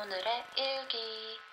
오늘의 일기.